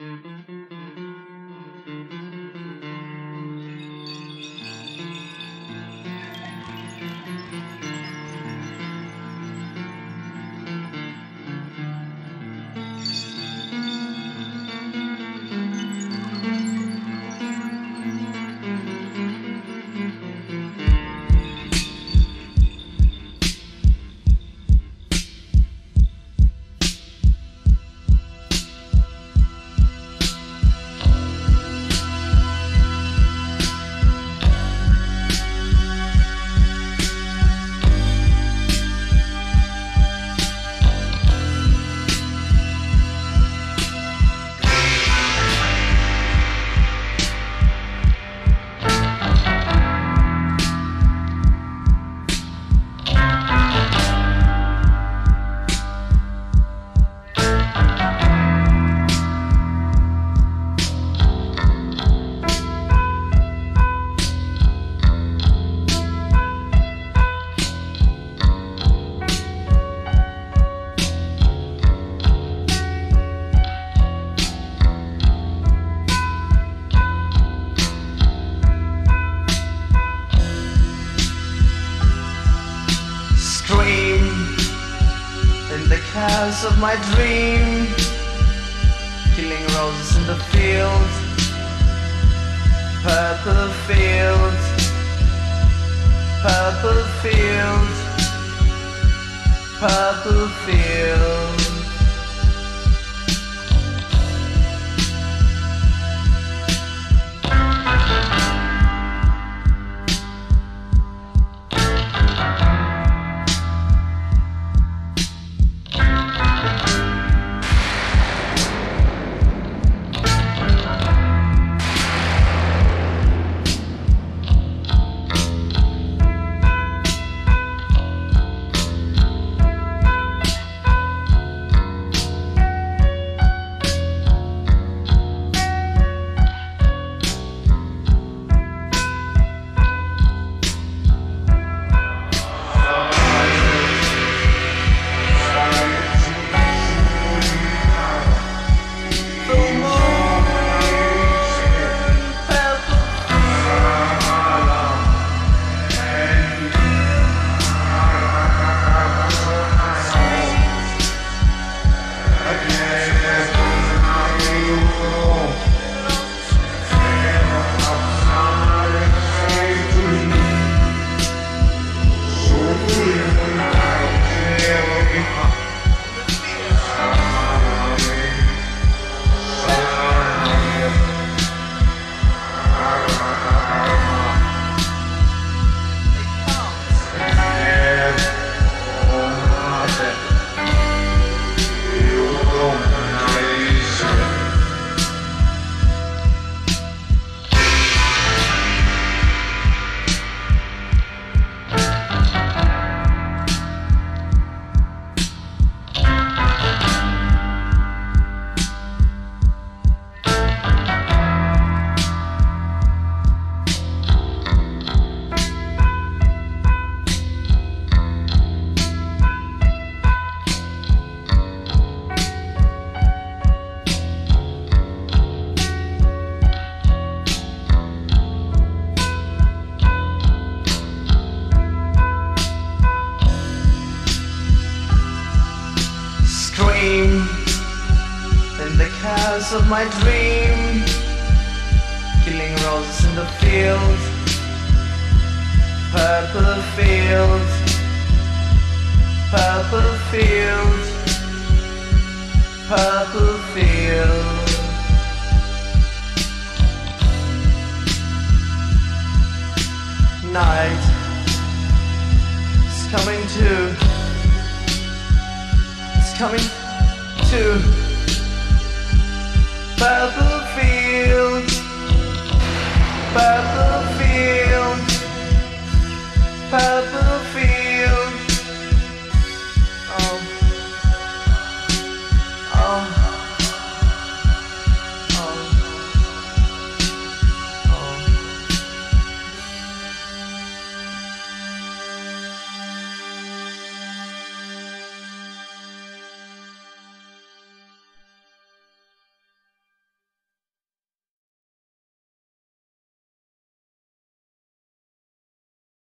Scream chaos of my dream, killing roses in the field, purple field, purple field, purple field. The chaos of my dream, killing roses in the field, purple field, purple field, purple field. Night is coming to. It's coming to.